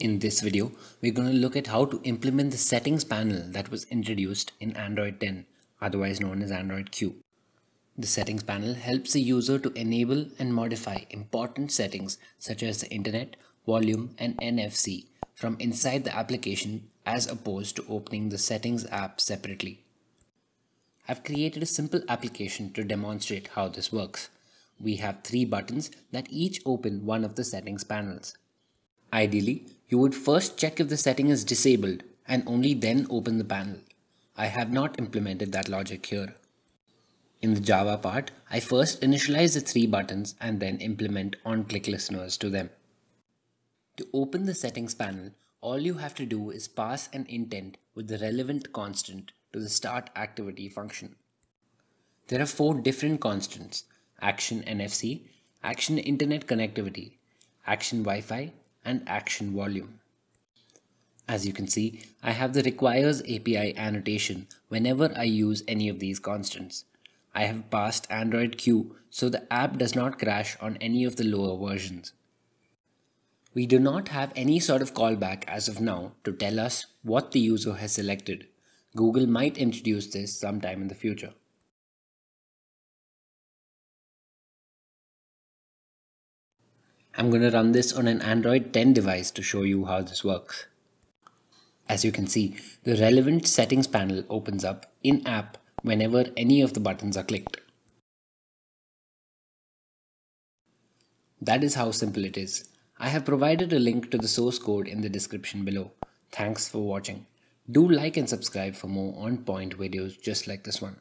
In this video, we're going to look at how to implement the settings panel that was introduced in Android 10, otherwise known as Android Q. The settings panel helps the user to enable and modify important settings such as the internet, volume and NFC from inside the application as opposed to opening the settings app separately. I've created a simple application to demonstrate how this works. We have three buttons that each open one of the settings panels. Ideally, you would first check if the setting is disabled and only then open the panel. I have not implemented that logic here. In the Java part, I first initialize the three buttons and then implement on-click listeners to them. To open the settings panel, all you have to do is pass an intent with the relevant constant to the start activity function. There are four different constants, action NFC, action internet connectivity, action Wi-Fi, and action volume. As you can see, I have the requires API annotation whenever I use any of these constants. I have passed Android Q so the app does not crash on any of the lower versions. We do not have any sort of callback as of now to tell us what the user has selected. Google might introduce this sometime in the future. I'm going to run this on an Android 10 device to show you how this works. As you can see, the relevant settings panel opens up in-app whenever any of the buttons are clicked. That is how simple it is. I have provided a link to the source code in the description below. Thanks for watching. Do like and subscribe for more on point videos just like this one.